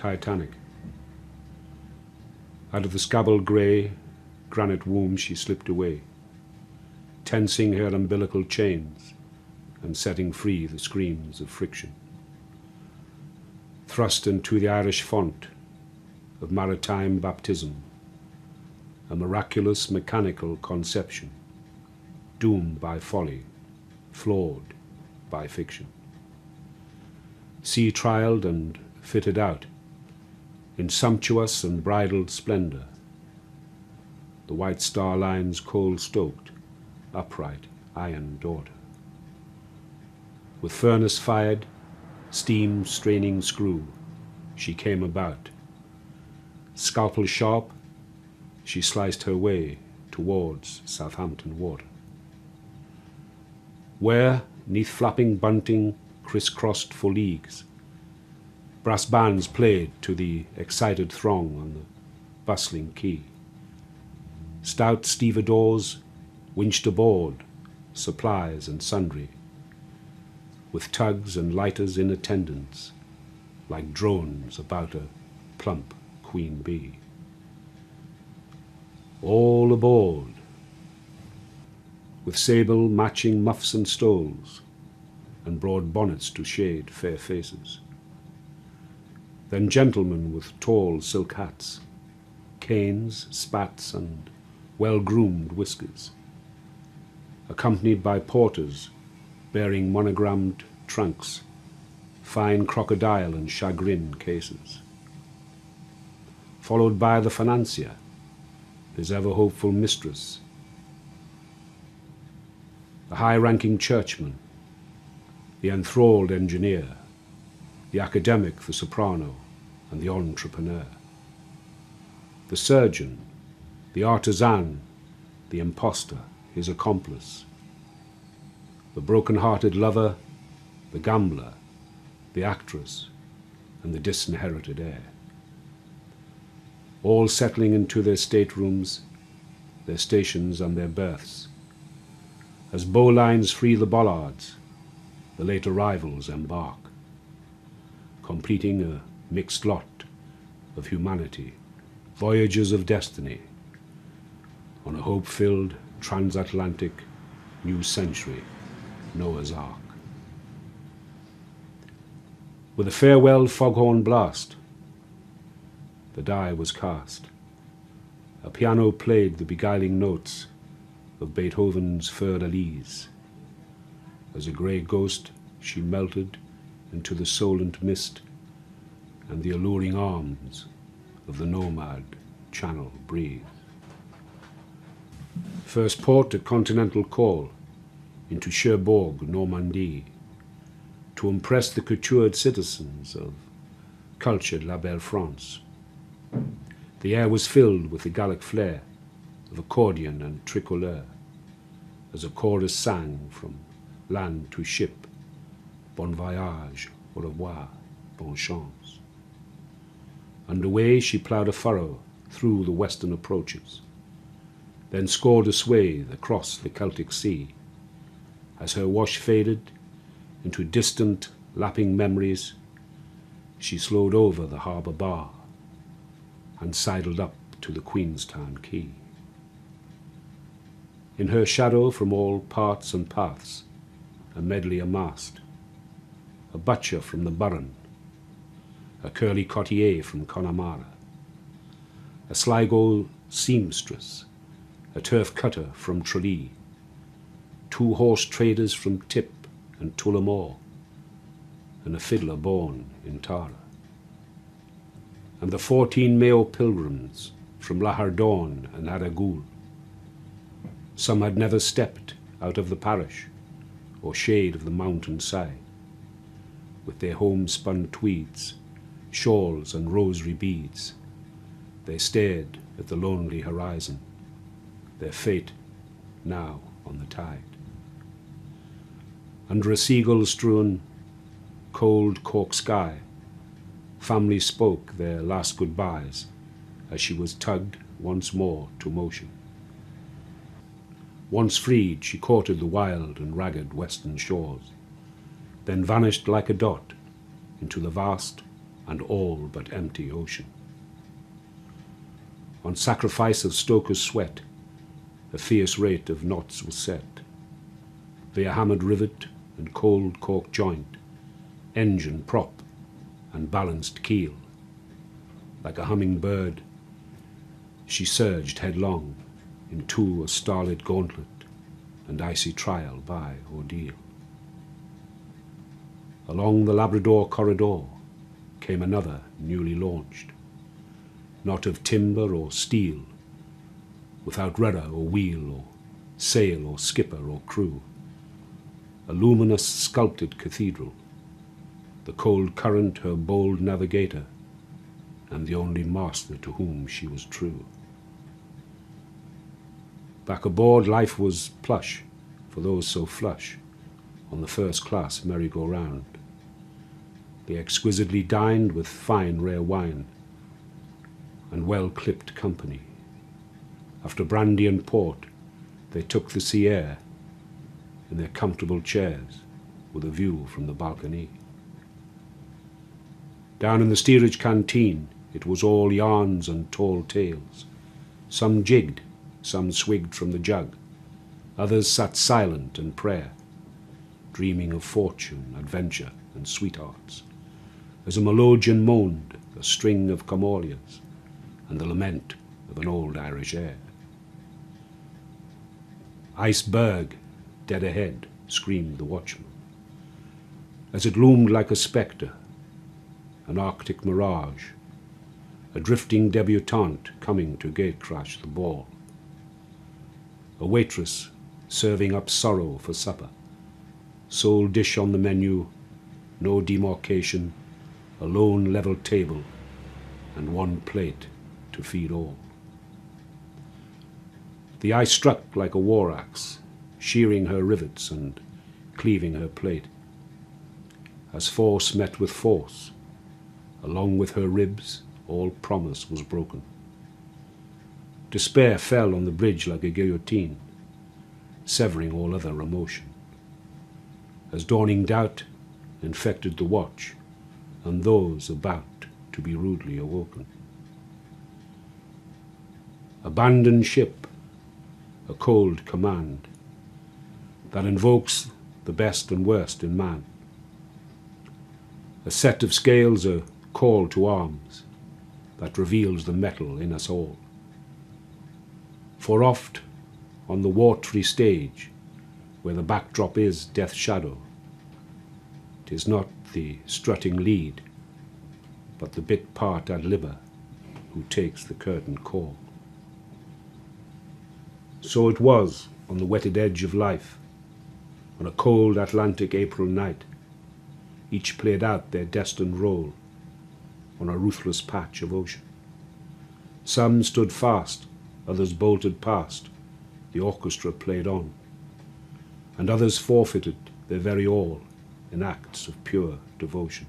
Titanic. Out of the scabbled grey granite womb she slipped away, tensing her umbilical chains and setting free the screams of friction. Thrust into the Irish font of maritime baptism, a miraculous mechanical conception, doomed by folly, flawed by fiction. Sea trialed and fitted out in sumptuous and bridled splendor, the white star line's coal stoked, upright iron daughter. With furnace fired, steam straining screw, she came about. Scalpel sharp, she sliced her way towards Southampton water. Where, neath flapping bunting, crisscrossed for leagues, brass bands played to the excited throng on the bustling quay. Stout stevedores winched aboard supplies and sundry, with tugs and lighters in attendance, like drones about a plump queen bee. All aboard, with sable matching muffs and stoles, and broad bonnets to shade fair faces. Then gentlemen with tall silk hats, canes, spats, and well-groomed whiskers, accompanied by porters bearing monogrammed trunks, fine crocodile and shagreen cases. Followed by the financier, his ever-hopeful mistress, the high-ranking churchman, the enthralled engineer, the academic, the soprano, and the entrepreneur, the surgeon, the artisan, the impostor, his accomplice, the broken-hearted lover, the gambler, the actress, and the disinherited heir. All settling into their staterooms, their stations, and their berths. As bowlines free the bollards, the late arrivals embark, completing a mixed lot of humanity, voyagers of destiny, on a hope filled transatlantic new century, Noah's Ark. With a farewell foghorn blast, the die was cast. A piano played the beguiling notes of Beethoven's Für Elise. As a grey ghost, she melted into the solent mist and the alluring arms of the nomad channel breeze. First port a continental call into Cherbourg, Normandy, to impress the cultured citizens of cultured La Belle France. The air was filled with the Gallic flair of accordion and tricolore, as a chorus sang from land to ship, Bon voyage, au revoir, bon chance. Underway she ploughed a furrow through the western approaches, then scored a swathe across the Celtic Sea. As her wash faded into distant, lapping memories, she slowed over the harbour bar and sidled up to the Queenstown quay. In her shadow from all parts and paths, a medley amassed, a butcher from the Burren, a curly courtier from Connemara, a Sligo seamstress, a turf cutter from Tralee, two horse traders from Tip and Tullamore, and a fiddler born in Tara. And the fourteen Mayo pilgrims from Lahardane and Addergoole. Some had never stepped out of the parish or shade of the mountain side, with their homespun tweeds shawls and rosary beads. They stared at the lonely horizon, their fate now on the tide. Under a seagull strewn, cold cork sky, family spoke their last goodbyes as she was tugged once more to motion. Once freed, she courted the wild and ragged western shores, then vanished like a dot into the vast and all but empty ocean. On sacrifice of stoker's sweat, a fierce rate of knots was set, via hammered rivet and cold cork joint, engine prop and balanced keel. Like a humming bird, she surged headlong into a starlit gauntlet and icy trial by ordeal. Along the Labrador corridor came another newly launched, not of timber or steel, without rudder or wheel or sail or skipper or crew, a luminous sculpted cathedral, the cold current her bold navigator, and the only master to whom she was true. Back aboard, life was plush for those so flush on the first class merry-go-round. They exquisitely dined with fine rare wine and well-clipped company. After brandy and port, they took the sea air in their comfortable chairs with a view from the balcony. Down in the steerage canteen, it was all yarns and tall tales. Some jigged, some swigged from the jug, others sat silent in prayer, dreaming of fortune, adventure, and sweethearts, as a melodeon moaned a string of camellias and the lament of an old Irish air. Iceberg, dead ahead, screamed the watchman, as it loomed like a spectre, an arctic mirage, a drifting debutante coming to gate crash the ball a waitress serving up sorrow for supper. Sole dish on the menu, no demarcation, a lone level table, and one plate to feed all. The ice struck like a war axe, shearing her rivets and cleaving her plate. As force met with force, along with her ribs, all promise was broken. Despair fell on the bridge like a guillotine, severing all other emotion. As dawning doubt infected the watch and those about to be rudely awoken. Abandoned ship, a cold command that invokes the best and worst in man. A set of scales, a call to arms that reveals the metal in us all. For oft, on the watery stage, where the backdrop is death shadow, tis not the strutting lead, but the bit part and liber who takes the curtain call. So it was on the wetted edge of life, on a cold Atlantic April night. Each played out their destined role on a ruthless patch of ocean. Some stood fast others bolted past, the orchestra played on, and others forfeited their very all in acts of pure devotion.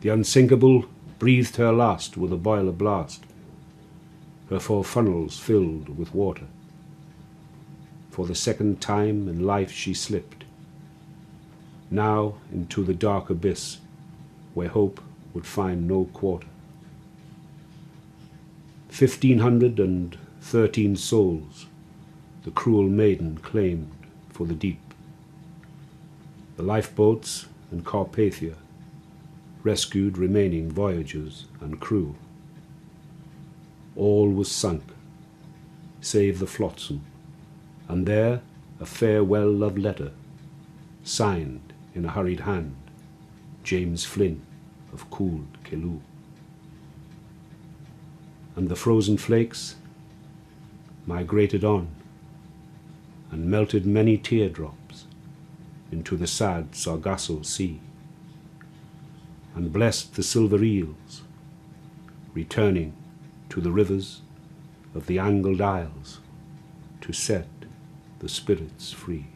The unsinkable breathed her last with a boiler blast, her four funnels filled with water. For the second time in life she slipped, now into the dark abyss where hope would find no quarter. Fifteen hundred and thirteen souls the cruel maiden claimed for the deep. The lifeboats and Carpathia rescued remaining voyagers and crew. All was sunk, save the flotsam, and there a farewell love letter, signed in a hurried hand, James Flynn of Cool Keloo and the frozen flakes migrated on and melted many teardrops into the sad Sargasso Sea, and blessed the silver eels, returning to the rivers of the angled isles to set the spirits free.